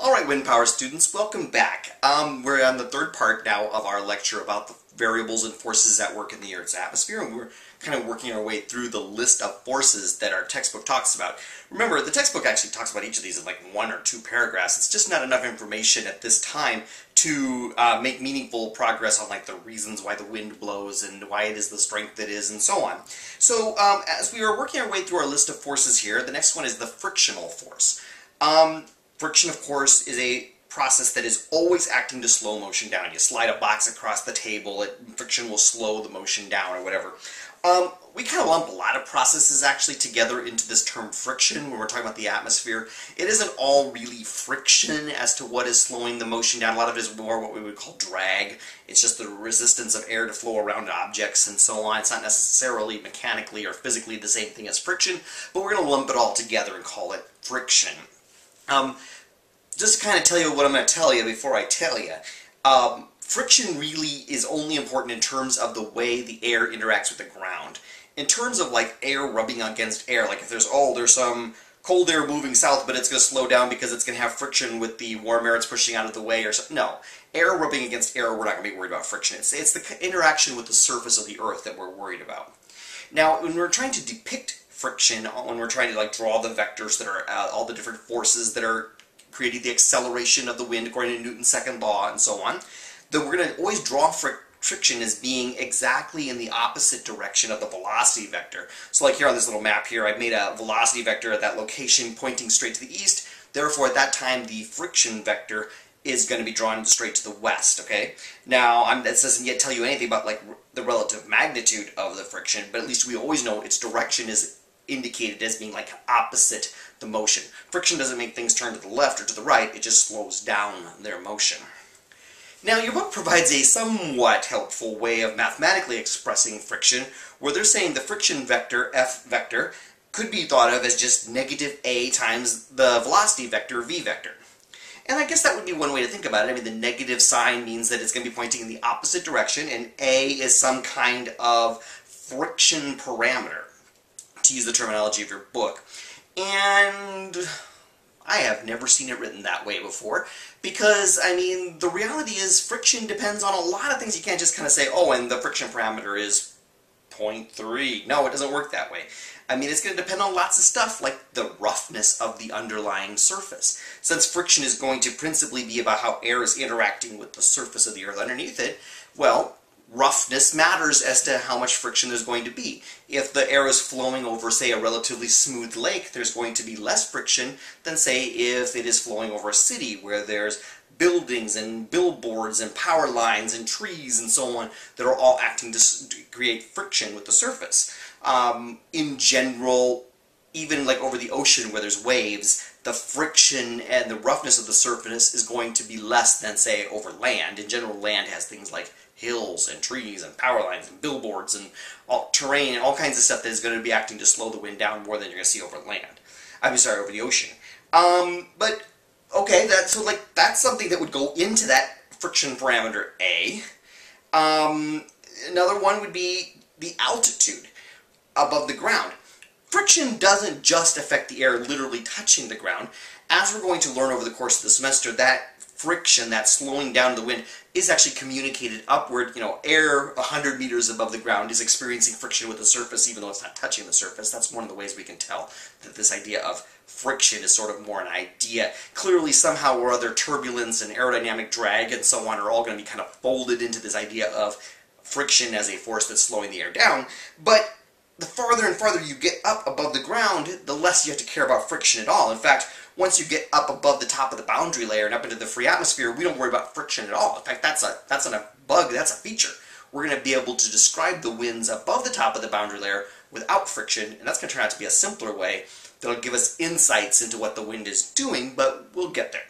All right, wind power students, welcome back. Um, we're on the third part now of our lecture about the variables and forces at work in the Earth's atmosphere, and we're kind of working our way through the list of forces that our textbook talks about. Remember, the textbook actually talks about each of these in like one or two paragraphs. It's just not enough information at this time to uh, make meaningful progress on like the reasons why the wind blows and why it is the strength it is and so on. So um, as we are working our way through our list of forces here, the next one is the frictional force. Um, Friction, of course, is a process that is always acting to slow motion down. You slide a box across the table, it, friction will slow the motion down or whatever. Um, we kind of lump a lot of processes actually together into this term friction when we're talking about the atmosphere. It isn't all really friction as to what is slowing the motion down. A lot of it is more what we would call drag. It's just the resistance of air to flow around objects and so on. It's not necessarily mechanically or physically the same thing as friction, but we're going to lump it all together and call it friction. Um, just to kind of tell you what I'm going to tell you before I tell you, um, friction really is only important in terms of the way the air interacts with the ground. In terms of like air rubbing against air, like if there's, oh, there's some cold air moving south, but it's going to slow down because it's going to have friction with the warm air it's pushing out of the way or something. No. Air rubbing against air, we're not going to be worried about friction. It's, it's the interaction with the surface of the Earth that we're worried about. Now, when we're trying to depict friction when we're trying to like draw the vectors that are uh, all the different forces that are creating the acceleration of the wind according to Newton's second law and so on, that we're going to always draw friction as being exactly in the opposite direction of the velocity vector. So like here on this little map here, I've made a velocity vector at that location pointing straight to the east. Therefore, at that time, the friction vector is going to be drawn straight to the west, okay? Now, I'm, that doesn't yet tell you anything about like the relative magnitude of the friction, but at least we always know its direction is indicated as being like opposite the motion. Friction doesn't make things turn to the left or to the right, it just slows down their motion. Now, your book provides a somewhat helpful way of mathematically expressing friction, where they're saying the friction vector, F vector, could be thought of as just negative a times the velocity vector, v vector. And I guess that would be one way to think about it. I mean, the negative sign means that it's going to be pointing in the opposite direction, and a is some kind of friction parameter to use the terminology of your book. And I have never seen it written that way before because, I mean, the reality is friction depends on a lot of things. You can't just kind of say, oh, and the friction parameter is 0.3. No, it doesn't work that way. I mean, it's going to depend on lots of stuff, like the roughness of the underlying surface. Since friction is going to principally be about how air is interacting with the surface of the Earth underneath it, well, roughness matters as to how much friction there's going to be. If the air is flowing over, say, a relatively smooth lake, there's going to be less friction than, say, if it is flowing over a city where there's buildings and billboards and power lines and trees and so on that are all acting to create friction with the surface. Um, in general, even like over the ocean where there's waves, the friction and the roughness of the surface is going to be less than, say, over land. In general, land has things like hills and trees and power lines and billboards and all terrain and all kinds of stuff that is going to be acting to slow the wind down more than you're going to see over land. I'm sorry, over the ocean. Um, but okay, that so like that's something that would go into that friction parameter A. Um, another one would be the altitude above the ground. Friction doesn't just affect the air literally touching the ground. As we're going to learn over the course of the semester, that friction, that slowing down the wind, is actually communicated upward. You know, air 100 meters above the ground is experiencing friction with the surface even though it's not touching the surface. That's one of the ways we can tell that this idea of friction is sort of more an idea. Clearly, somehow or other, turbulence and aerodynamic drag and so on are all going to be kind of folded into this idea of friction as a force that's slowing the air down. But the farther and farther you get up above the ground, the less you have to care about friction at all. In fact, once you get up above the top of the boundary layer and up into the free atmosphere, we don't worry about friction at all. In fact, that's a that's a bug, that's a feature. We're going to be able to describe the winds above the top of the boundary layer without friction, and that's going to turn out to be a simpler way that'll give us insights into what the wind is doing, but we'll get there.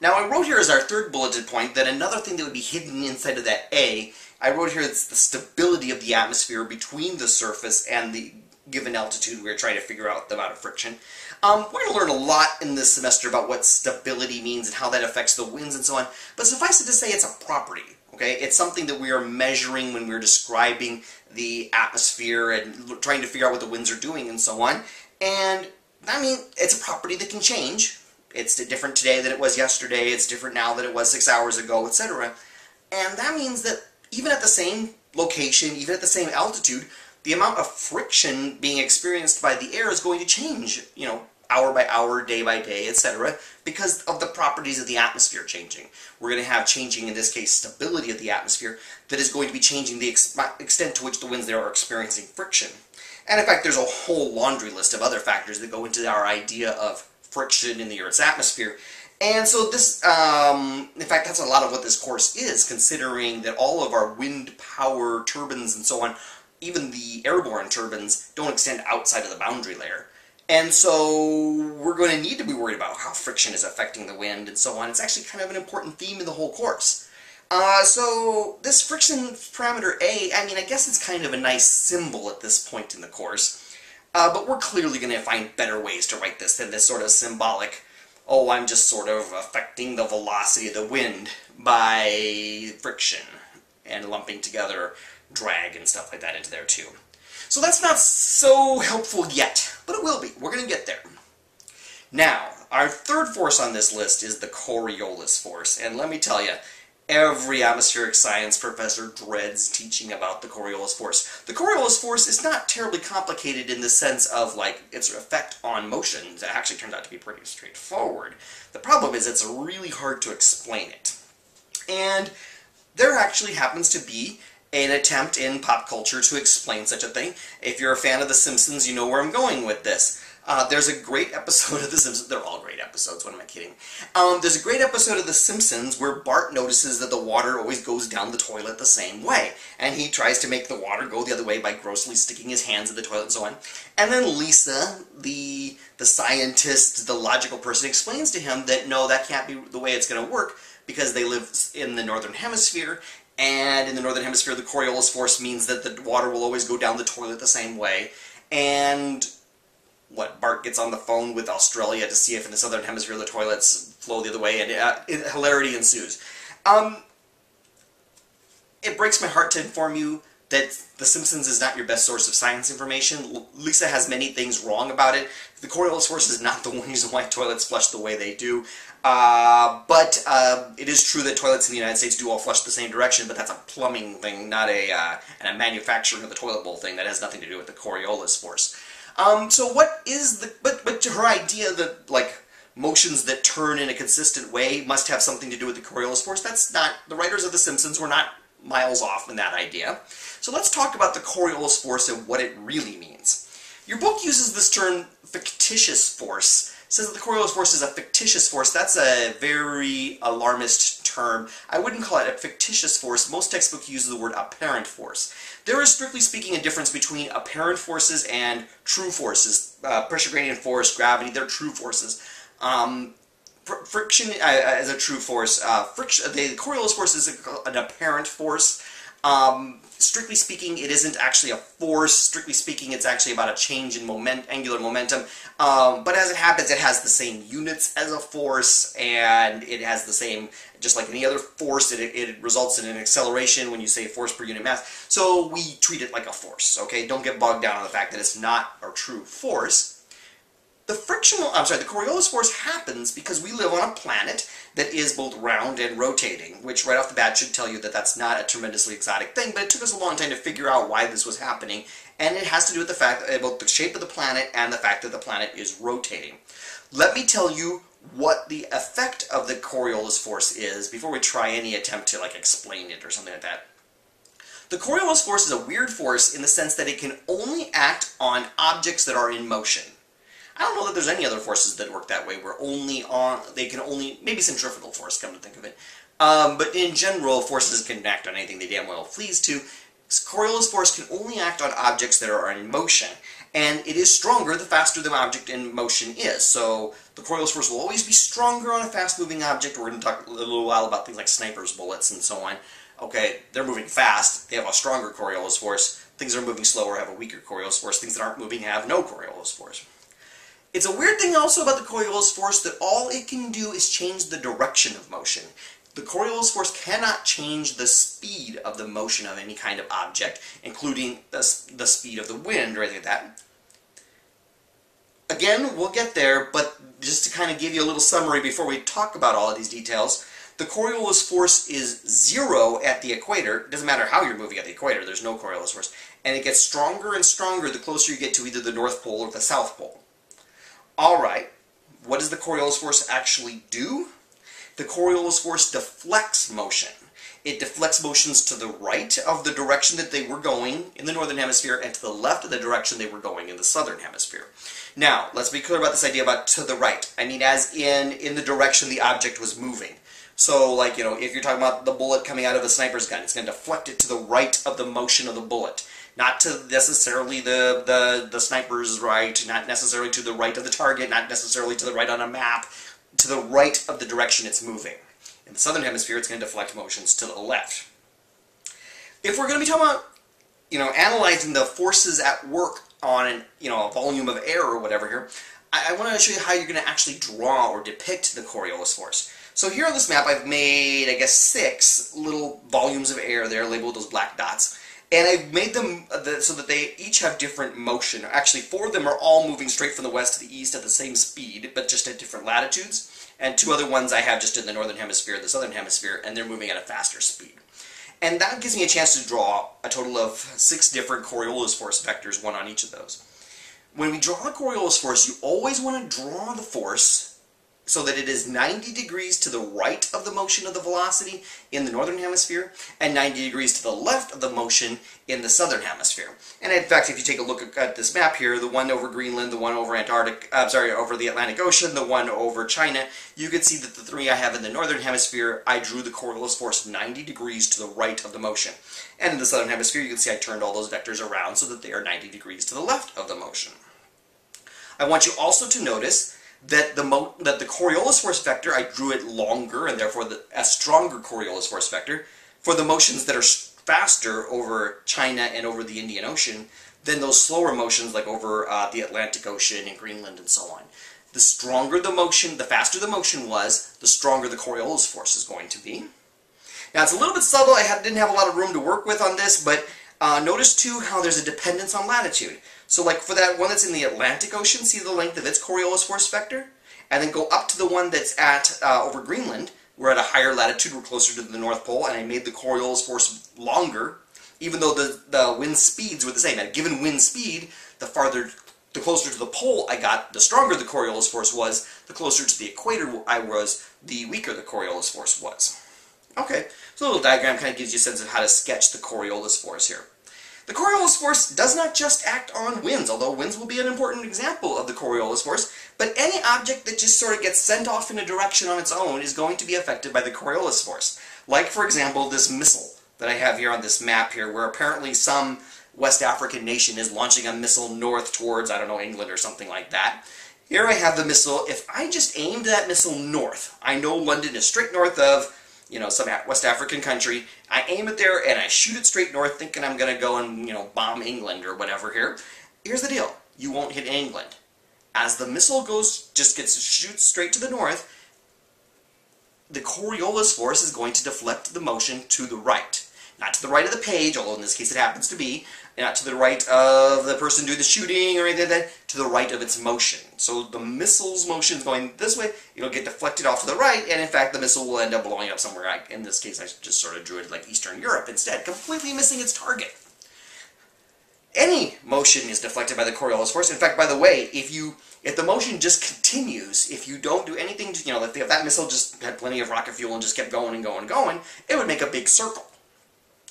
Now I wrote here as our third bulleted point that another thing that would be hidden inside of that A, I wrote here it's the stability of the atmosphere between the surface and the given altitude we're trying to figure out the amount of friction. Um, we're going to learn a lot in this semester about what stability means and how that affects the winds and so on, but suffice it to say it's a property. Okay, It's something that we are measuring when we're describing the atmosphere and trying to figure out what the winds are doing and so on. And, I mean, it's a property that can change. It's different today than it was yesterday. It's different now than it was six hours ago, etc. And that means that even at the same location, even at the same altitude, the amount of friction being experienced by the air is going to change, you know, hour by hour, day by day, etc., because of the properties of the atmosphere changing. We're going to have changing, in this case, stability of the atmosphere that is going to be changing the ex extent to which the winds there are experiencing friction. And in fact, there's a whole laundry list of other factors that go into our idea of friction in the Earth's atmosphere. And so this, um, in fact, that's a lot of what this course is, considering that all of our wind power turbines and so on, even the airborne turbines, don't extend outside of the boundary layer. And so we're going to need to be worried about how friction is affecting the wind and so on. It's actually kind of an important theme in the whole course. Uh, so this friction parameter A, I mean, I guess it's kind of a nice symbol at this point in the course. Uh, but we're clearly going to find better ways to write this than this sort of symbolic, oh, I'm just sort of affecting the velocity of the wind by friction and lumping together drag and stuff like that into there too. So that's not so helpful yet, but it will be. We're going to get there. Now, our third force on this list is the Coriolis force, and let me tell you, every atmospheric science professor dreads teaching about the Coriolis force. The Coriolis force is not terribly complicated in the sense of like its effect on motion. It actually turns out to be pretty straightforward. The problem is it's really hard to explain it. And there actually happens to be an attempt in pop culture to explain such a thing. If you're a fan of The Simpsons, you know where I'm going with this. Uh, there's a great episode of The Simpsons. They're all great episodes, what am I kidding? Um, there's a great episode of The Simpsons where Bart notices that the water always goes down the toilet the same way. And he tries to make the water go the other way by grossly sticking his hands in the toilet and so on. And then Lisa, the, the scientist, the logical person, explains to him that no, that can't be the way it's going to work because they live in the northern hemisphere and in the northern hemisphere the Coriolis force means that the water will always go down the toilet the same way and what Bart gets on the phone with Australia to see if in the southern hemisphere the toilets flow the other way and uh, hilarity ensues um, it breaks my heart to inform you that The Simpsons is not your best source of science information. Lisa has many things wrong about it. The Coriolis force is not the one reason why toilets flush the way they do. Uh, but uh, it is true that toilets in the United States do all flush the same direction, but that's a plumbing thing, not a, uh, and a manufacturing of the toilet bowl thing. That has nothing to do with the Coriolis force. Um, so what is the, but, but her idea that, like, motions that turn in a consistent way must have something to do with the Coriolis force, that's not, the writers of The Simpsons were not miles off in that idea. So let's talk about the Coriolis force and what it really means. Your book uses this term fictitious force. Says that the Coriolis force is a fictitious force. That's a very alarmist term. I wouldn't call it a fictitious force. Most textbooks use the word apparent force. There is, strictly speaking, a difference between apparent forces and true forces. Uh, pressure gradient force, gravity, they're true forces. Um, fr friction uh, is a true force. Uh, friction, the Coriolis force is a, an apparent force. Um, strictly speaking, it isn't actually a force. Strictly speaking, it's actually about a change in moment, angular momentum. Um, but as it happens, it has the same units as a force, and it has the same, just like any other force, it, it results in an acceleration when you say force per unit mass. So we treat it like a force, okay? Don't get bogged down on the fact that it's not a true force. The frictional, I'm sorry, the Coriolis force happens because we live on a planet that is both round and rotating, which right off the bat should tell you that that's not a tremendously exotic thing, but it took us a long time to figure out why this was happening, and it has to do with the fact that both the shape of the planet and the fact that the planet is rotating. Let me tell you what the effect of the Coriolis force is before we try any attempt to like explain it or something like that. The Coriolis force is a weird force in the sense that it can only act on objects that are in motion. I don't know that there's any other forces that work that way, where only on, they can only, maybe centrifugal force, come to think of it. Um, but in general, forces can act on anything they damn well please to. Coriolis force can only act on objects that are in motion, and it is stronger the faster the object in motion is. So the Coriolis force will always be stronger on a fast-moving object. We're going to talk a little while about things like snipers' bullets and so on. Okay, they're moving fast, they have a stronger Coriolis force. Things that are moving slower have a weaker Coriolis force. Things that aren't moving have no Coriolis force. It's a weird thing also about the Coriolis force that all it can do is change the direction of motion. The Coriolis force cannot change the speed of the motion of any kind of object, including the, the speed of the wind or anything like that. again, we'll get there, but just to kind of give you a little summary before we talk about all of these details, the Coriolis force is zero at the equator. It doesn't matter how you're moving at the equator, there's no Coriolis force. And it gets stronger and stronger the closer you get to either the North Pole or the South Pole. Alright, what does the Coriolis force actually do? The Coriolis force deflects motion. It deflects motions to the right of the direction that they were going in the northern hemisphere and to the left of the direction they were going in the southern hemisphere. Now, let's be clear about this idea about to the right. I mean as in, in the direction the object was moving. So, like, you know, if you're talking about the bullet coming out of a sniper's gun, it's going to deflect it to the right of the motion of the bullet. Not to necessarily the, the, the sniper's right, not necessarily to the right of the target, not necessarily to the right on a map, to the right of the direction it's moving. In the southern hemisphere, it's going to deflect motions to the left. If we're going to be talking about, you know, analyzing the forces at work on, you know, a volume of air or whatever here, I, I want to show you how you're going to actually draw or depict the Coriolis force. So here on this map I've made, I guess, six little volumes of air there labeled with those black dots. And I've made them uh, so that they each have different motion. Actually, four of them are all moving straight from the west to the east at the same speed, but just at different latitudes. And two other ones I have just in the northern hemisphere, the southern hemisphere, and they're moving at a faster speed. And that gives me a chance to draw a total of six different Coriolis force vectors, one on each of those. When we draw a Coriolis force, you always want to draw the force so that it is 90 degrees to the right of the motion of the velocity in the northern hemisphere and 90 degrees to the left of the motion in the southern hemisphere. And in fact, if you take a look at this map here, the one over Greenland, the one over Antarctic, uh, sorry, over the Atlantic Ocean, the one over China, you can see that the three I have in the northern hemisphere, I drew the Coriolis force 90 degrees to the right of the motion. And in the southern hemisphere, you can see I turned all those vectors around so that they are 90 degrees to the left of the motion. I want you also to notice that the mo that the Coriolis force vector, I drew it longer and therefore the, a stronger Coriolis force vector for the motions that are faster over China and over the Indian Ocean than those slower motions like over uh, the Atlantic Ocean and Greenland and so on. The stronger the motion, the faster the motion was, the stronger the Coriolis force is going to be. Now it's a little bit subtle, I had, didn't have a lot of room to work with on this, but uh, notice too how there's a dependence on latitude. So like for that one that's in the Atlantic Ocean, see the length of its Coriolis force vector? And then go up to the one that's at uh, over Greenland. We're at a higher latitude, we're closer to the North Pole, and I made the Coriolis force longer, even though the, the wind speeds were the same. At a given wind speed, the farther, the closer to the pole I got, the stronger the Coriolis force was, the closer to the equator I was, the weaker the Coriolis force was. Okay, so a little diagram kind of gives you a sense of how to sketch the Coriolis force here. The Coriolis force does not just act on winds, although winds will be an important example of the Coriolis force, but any object that just sort of gets sent off in a direction on its own is going to be affected by the Coriolis force. Like, for example, this missile that I have here on this map here, where apparently some West African nation is launching a missile north towards, I don't know, England or something like that. Here I have the missile. If I just aimed that missile north, I know London is straight north of you know, some West African country. I aim it there and I shoot it straight north thinking I'm going to go and, you know, bomb England or whatever here. Here's the deal. You won't hit England. As the missile goes, just gets shoots straight to the north, the Coriolis force is going to deflect the motion to the right. Not to the right of the page, although in this case it happens to be, not to the right of the person doing the shooting or anything like that, to the right of its motion. So the missile's motion is going this way, it'll get deflected off to the right, and in fact the missile will end up blowing up somewhere. I, in this case I just sort of drew it like Eastern Europe instead, completely missing its target. Any motion is deflected by the Coriolis force. In fact, by the way, if you if the motion just continues, if you don't do anything to, you know, if that missile just had plenty of rocket fuel and just kept going and going and going, it would make a big circle.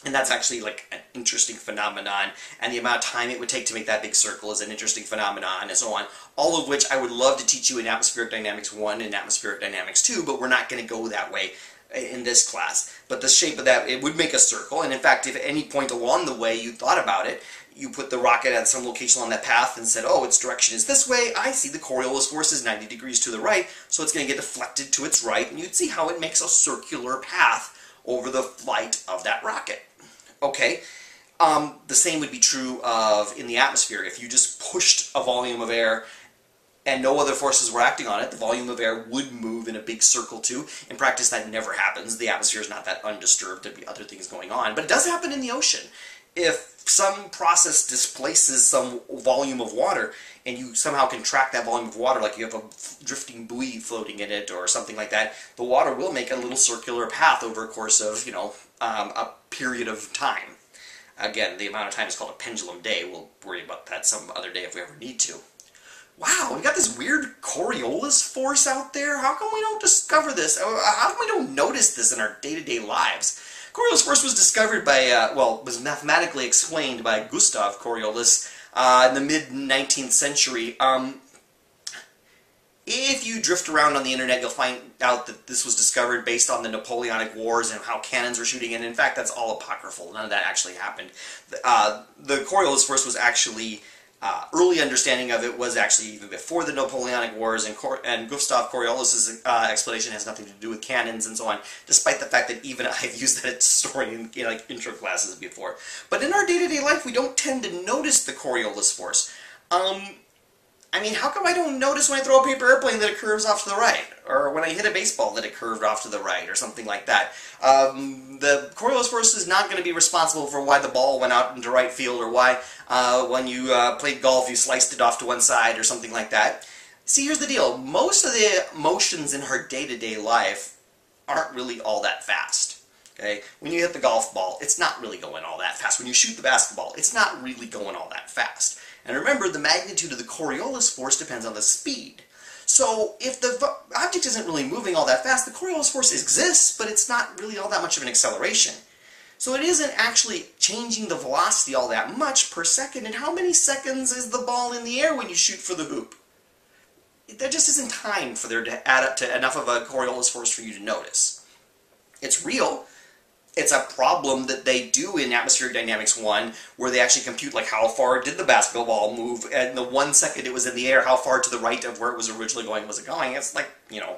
And that's actually like an interesting phenomenon, and the amount of time it would take to make that big circle is an interesting phenomenon, and so on. All of which I would love to teach you in Atmospheric Dynamics 1 and Atmospheric Dynamics 2, but we're not going to go that way eh, in this class. But the shape of that, it would make a circle, and in fact, if at any point along the way you thought about it, you put the rocket at some location on that path and said, oh, its direction is this way, I see the Coriolis force is 90 degrees to the right, so it's going to get deflected to its right, and you'd see how it makes a circular path over the flight of that rocket. Okay, um, the same would be true of in the atmosphere. If you just pushed a volume of air and no other forces were acting on it, the volume of air would move in a big circle too. In practice, that never happens. The atmosphere is not that undisturbed. There'd be other things going on. But it does happen in the ocean. If some process displaces some volume of water and you somehow can track that volume of water, like you have a drifting buoy floating in it or something like that, the water will make a little circular path over a course of, you know, um, a period of time. Again, the amount of time is called a pendulum day. We'll worry about that some other day if we ever need to. Wow, we got this weird Coriolis force out there. How come we don't discover this? Uh, how come we don't notice this in our day-to-day -day lives? Coriolis force was discovered by, uh, well, was mathematically explained by Gustav Coriolis uh, in the mid-19th century. Um, if you drift around on the internet, you'll find out that this was discovered based on the Napoleonic Wars and how cannons were shooting. And in fact, that's all apocryphal. None of that actually happened. Uh, the Coriolis force was actually uh, early understanding of it was actually even before the Napoleonic Wars, and, Cor and Gustav Coriolis' uh, explanation has nothing to do with cannons and so on, despite the fact that even I've used that story in, in like intro classes before. But in our day-to-day -day life, we don't tend to notice the Coriolis force. Um, I mean, how come I don't notice when I throw a paper airplane that it curves off to the right? Or when I hit a baseball that it curved off to the right, or something like that? Um, the Coriolis force is not going to be responsible for why the ball went out into right field, or why uh, when you uh, played golf you sliced it off to one side, or something like that. See, here's the deal. Most of the motions in her day-to-day -day life aren't really all that fast. Okay? When you hit the golf ball, it's not really going all that fast. When you shoot the basketball, it's not really going all that fast. And remember, the magnitude of the Coriolis force depends on the speed. So if the object isn't really moving all that fast, the Coriolis force exists, but it's not really all that much of an acceleration. So it isn't actually changing the velocity all that much per second. And how many seconds is the ball in the air when you shoot for the hoop? There just isn't time for there to add up to enough of a Coriolis force for you to notice. It's real, it's a problem that they do in Atmospheric Dynamics 1, where they actually compute like how far did the basketball move, and the one second it was in the air, how far to the right of where it was originally going was it going. It's like, you know,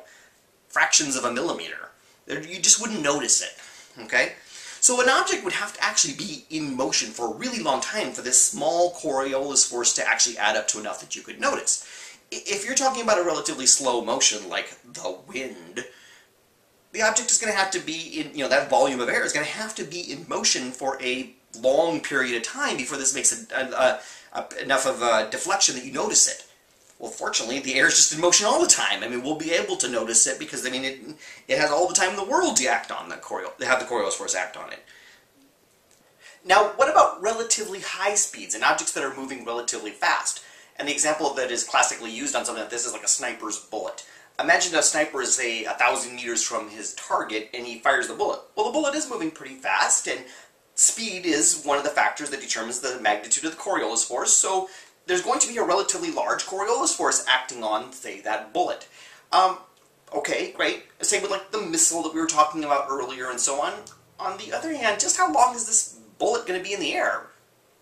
fractions of a millimeter. You just wouldn't notice it, okay? So an object would have to actually be in motion for a really long time for this small Coriolis force to actually add up to enough that you could notice. If you're talking about a relatively slow motion, like the wind, the object is going to have to be in, you know, that volume of air is going to have to be in motion for a long period of time before this makes a, a, a, enough of a deflection that you notice it. Well, fortunately, the air is just in motion all the time. I mean, we'll be able to notice it because, I mean, it, it has all the time in the world to act on the Coriolis, have the Coriolis force act on it. Now, what about relatively high speeds and objects that are moving relatively fast? And the example that is classically used on something like this is like a sniper's bullet. Imagine a sniper is, say, a thousand meters from his target and he fires the bullet. Well, the bullet is moving pretty fast, and speed is one of the factors that determines the magnitude of the Coriolis force, so there's going to be a relatively large Coriolis force acting on, say, that bullet. Um, okay, great. Same with, like, the missile that we were talking about earlier and so on. On the other hand, just how long is this bullet going to be in the air?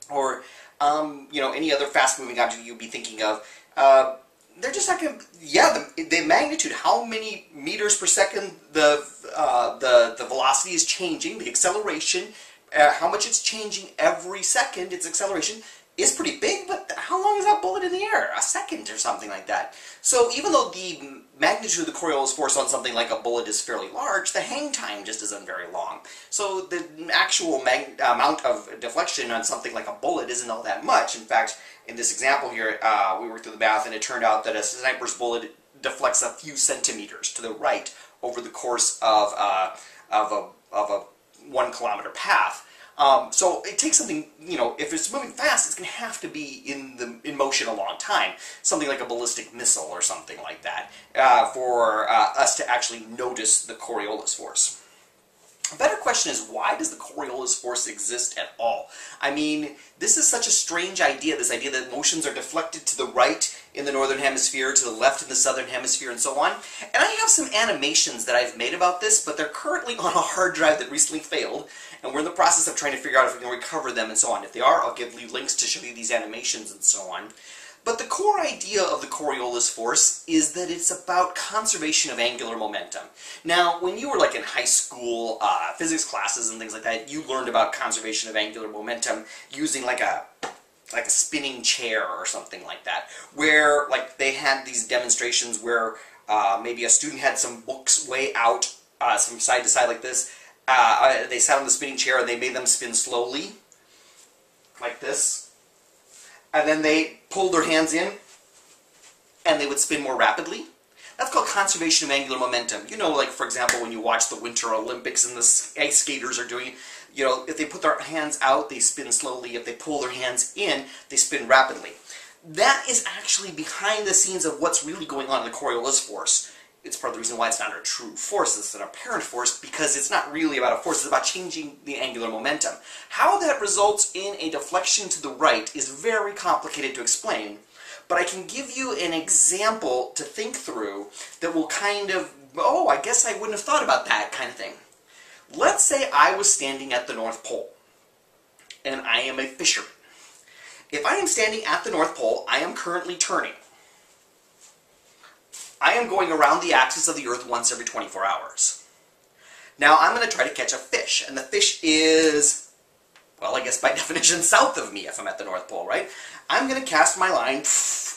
Or, um, you know, any other fast-moving object you'd be thinking of. Uh, they're just not going to. Yeah, the, the magnitude, how many meters per second the uh, the the velocity is changing, the acceleration, uh, how much it's changing every second, its acceleration is pretty big, but how long is that bullet in the air? A second or something like that. So even though the magnitude of the Coriolis force on something like a bullet is fairly large, the hang time just isn't very long. So the actual amount of deflection on something like a bullet isn't all that much. In fact, in this example here, uh, we worked through the math and it turned out that a sniper's bullet deflects a few centimeters to the right over the course of, uh, of, a, of a one kilometer path. Um, so it takes something, you know, if it's moving fast, it's going to have to be in the in motion a long time. Something like a ballistic missile or something like that uh, for uh, us to actually notice the Coriolis force. A better question is, why does the Coriolis force exist at all? I mean, this is such a strange idea, this idea that motions are deflected to the right in the northern hemisphere, to the left in the southern hemisphere, and so on. And I have some animations that I've made about this, but they're currently on a hard drive that recently failed, and we're in the process of trying to figure out if we can recover them and so on. If they are, I'll give you links to show you these animations and so on. But the core idea of the Coriolis force is that it's about conservation of angular momentum. Now, when you were like in high school uh, physics classes and things like that, you learned about conservation of angular momentum using like a like a spinning chair or something like that, where like they had these demonstrations where uh, maybe a student had some books way out, uh, from side to side like this. Uh, uh, they sat on the spinning chair and they made them spin slowly like this, and then they pulled their hands in, and they would spin more rapidly. That's called conservation of angular momentum. You know, like for example, when you watch the Winter Olympics and the ice skaters are doing, you know, if they put their hands out, they spin slowly. If they pull their hands in, they spin rapidly. That is actually behind the scenes of what's really going on in the Coriolis force. It's part of the reason why it's not a true force, it's an apparent force, because it's not really about a force, it's about changing the angular momentum. How that results in a deflection to the right is very complicated to explain, but I can give you an example to think through that will kind of, oh, I guess I wouldn't have thought about that. Let's say I was standing at the North Pole, and I am a fisherman. If I am standing at the North Pole, I am currently turning. I am going around the axis of the Earth once every 24 hours. Now I'm going to try to catch a fish, and the fish is, well, I guess by definition, south of me if I'm at the North Pole, right? I'm going to cast my line,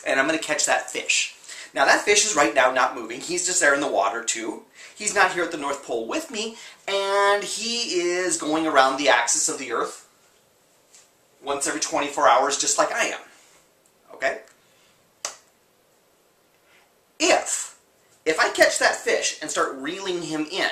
and I'm going to catch that fish. Now that fish is right now not moving. He's just there in the water too. He's not here at the North Pole with me, and he is going around the axis of the Earth once every 24 hours just like I am. Okay? If, if I catch that fish and start reeling him in,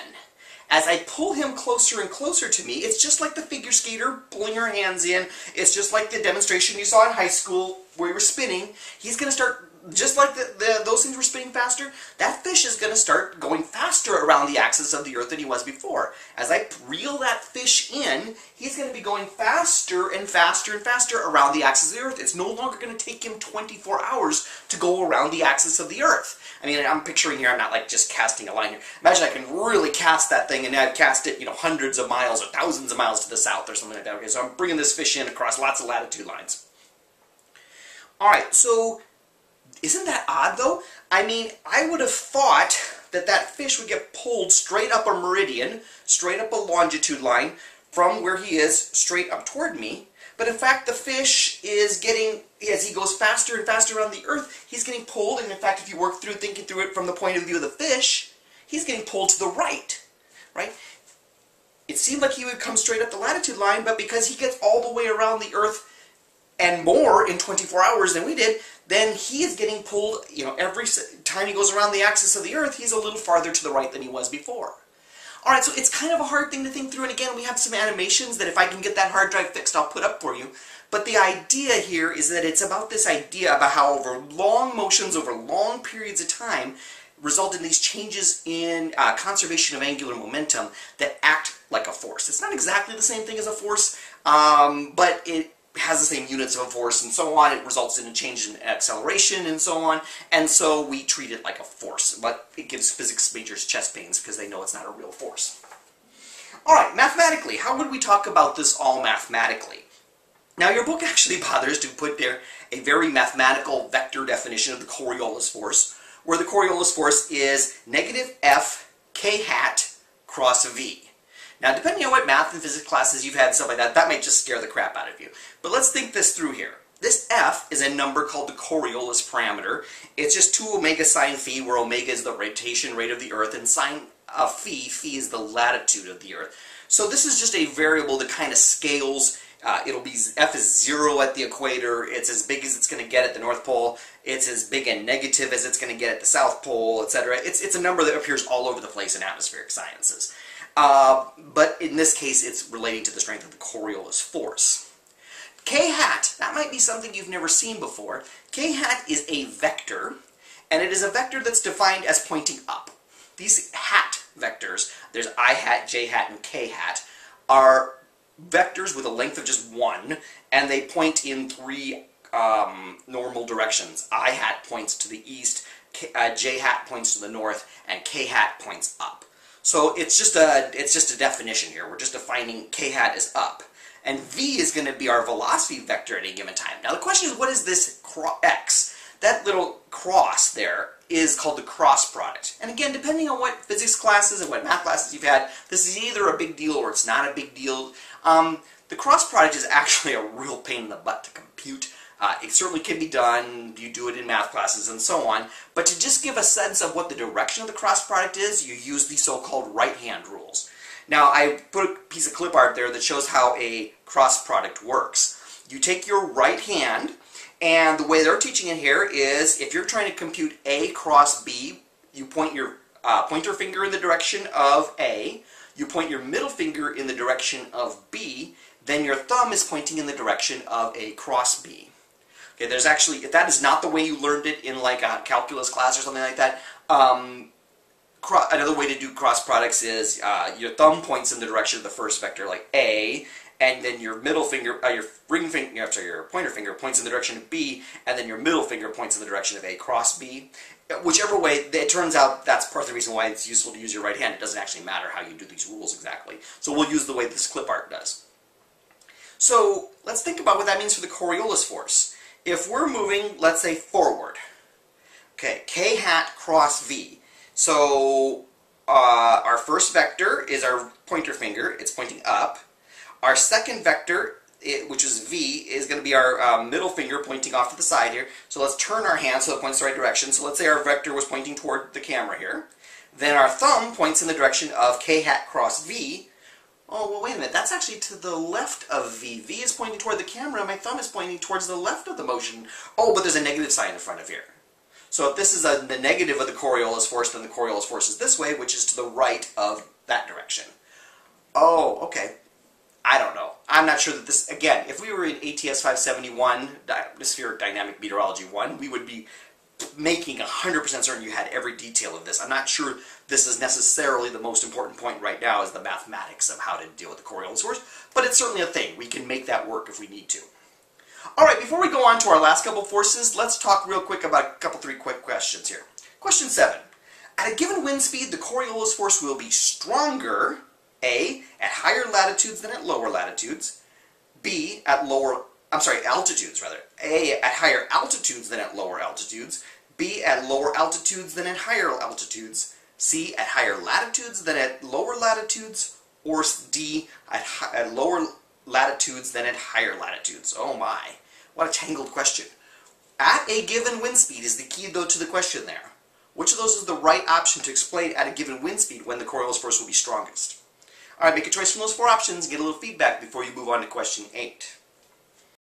as I pull him closer and closer to me, it's just like the figure skater pulling her hands in. It's just like the demonstration you saw in high school where you were spinning. He's going to start just like the, the, those things were spinning faster, that fish is going to start going faster around the axis of the Earth than he was before. As I reel that fish in, he's going to be going faster and faster and faster around the axis of the Earth. It's no longer going to take him 24 hours to go around the axis of the Earth. I mean, I'm picturing here, I'm not like just casting a line here. Imagine I can really cast that thing and I've cast it, you know, hundreds of miles or thousands of miles to the south or something like that. Okay, so I'm bringing this fish in across lots of latitude lines. All right, so isn't that odd though? I mean, I would have thought that that fish would get pulled straight up a meridian, straight up a longitude line, from where he is straight up toward me. But in fact, the fish is getting, as he goes faster and faster around the earth, he's getting pulled. And in fact, if you work through thinking through it from the point of view of the fish, he's getting pulled to the right, right? It seemed like he would come straight up the latitude line, but because he gets all the way around the earth and more in 24 hours than we did, then he is getting pulled, you know, every time he goes around the axis of the Earth, he's a little farther to the right than he was before. Alright, so it's kind of a hard thing to think through, and again, we have some animations that if I can get that hard drive fixed, I'll put up for you. But the idea here is that it's about this idea about how over long motions, over long periods of time, result in these changes in uh, conservation of angular momentum that act like a force. It's not exactly the same thing as a force, um, but it has the same units of a force and so on. It results in a change in acceleration and so on. And so we treat it like a force. But it gives physics majors chest pains because they know it's not a real force. Alright, mathematically, how would we talk about this all mathematically? Now your book actually bothers to put there a very mathematical vector definition of the Coriolis force, where the Coriolis force is negative f k hat cross v. Now, depending on what math and physics classes you've had stuff like that, that might just scare the crap out of you. But let's think this through here. This f is a number called the Coriolis parameter. It's just 2 omega sine phi, where omega is the rotation rate of the Earth, and sine of phi, phi is the latitude of the Earth. So this is just a variable that kind of scales. Uh, it'll be f is 0 at the equator. It's as big as it's going to get at the North Pole. It's as big and negative as it's going to get at the South Pole, etc. It's, it's a number that appears all over the place in atmospheric sciences. Uh, but in this case, it's relating to the strength of the Coriolis force. K hat, that might be something you've never seen before. K hat is a vector, and it is a vector that's defined as pointing up. These hat vectors, there's i hat, j hat, and k hat, are vectors with a length of just one, and they point in three um, normal directions. i hat points to the east, uh, j hat points to the north, and k hat points up. So it's just a it's just a definition here. We're just defining k hat is up. And v is going to be our velocity vector at any given time. Now the question is, what is this x? That little cross there is called the cross product. And again, depending on what physics classes and what math classes you've had, this is either a big deal or it's not a big deal. Um, the cross product is actually a real pain in the butt to compute. Uh, it certainly can be done, you do it in math classes and so on, but to just give a sense of what the direction of the cross product is, you use the so-called right-hand rules. Now, I put a piece of clip art there that shows how a cross product works. you take your right hand, and the way they're teaching it here is if you're trying to compute A cross B, you point your uh, pointer finger in the direction of A, you point your middle finger in the direction of B, then your thumb is pointing in the direction of A cross B. Okay, there's actually, if that is not the way you learned it in like a calculus class or something like that, um, another way to do cross products is uh, your thumb points in the direction of the first vector, like A, and then your middle finger, uh, your ring finger, sorry, your pointer finger points in the direction of B, and then your middle finger points in the direction of A cross B. Whichever way, it turns out that's part of the reason why it's useful to use your right hand. It doesn't actually matter how you do these rules exactly. So we'll use the way this clip art does. So let's think about what that means for the Coriolis force. If we're moving, let's say, forward, okay, k hat cross v. So uh, our first vector is our pointer finger. It's pointing up. Our second vector, it, which is V, is going to be our uh, middle finger pointing off to the side here. So let's turn our hand so it points the right direction. So let's say our vector was pointing toward the camera here. Then our thumb points in the direction of k hat cross V. Oh, well, wait a minute. That's actually to the left of V. V is pointing toward the camera. My thumb is pointing towards the left of the motion. Oh, but there's a negative sign in front of here. So if this is a, the negative of the Coriolis force, then the Coriolis force is this way, which is to the right of that direction. Oh, okay. I don't know. I'm not sure that this, again, if we were in ATS 571, Atmospheric Dynamic Meteorology 1, we would be making 100% certain you had every detail of this. I'm not sure this is necessarily the most important point right now is the mathematics of how to deal with the Coriolis force, but it's certainly a thing. We can make that work if we need to. All right, before we go on to our last couple forces, let's talk real quick about a couple, three quick questions here. Question seven. At a given wind speed, the Coriolis force will be stronger, A, at higher latitudes than at lower latitudes, B, at lower, I'm sorry, altitudes rather, A, at higher altitudes than at lower altitudes, B, at lower altitudes than at higher altitudes, C, at higher latitudes than at lower latitudes, or D, at, at lower latitudes than at higher latitudes. Oh my, what a tangled question. At a given wind speed is the key though to the question there. Which of those is the right option to explain at a given wind speed when the Coriolis force will be strongest? Alright, make a choice from those four options, get a little feedback before you move on to question 8.